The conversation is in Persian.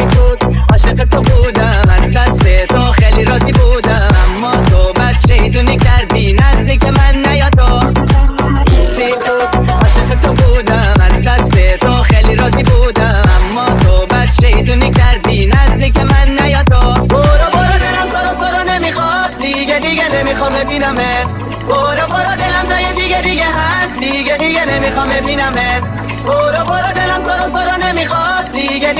بود. عاشق تو بودم از دست تو خیلی راضی بودم. اما تو بد شیدونی کردی نزدیک من نیا تو. بود عاشق تو بودم از دست تو خیلی راضی بودم. اما تو بد شیدونی کردی نزدیک من نیا تو. برو برو دلم برو برو نمی‌خواد دیگه دیگه نمی‌خوام ببینمت برو برو دلم دایه دیگه دیگه هست. دیگه دیگه نمی‌خوام ببینمت برو برو دلم تو رو نمی‌خواد دیگه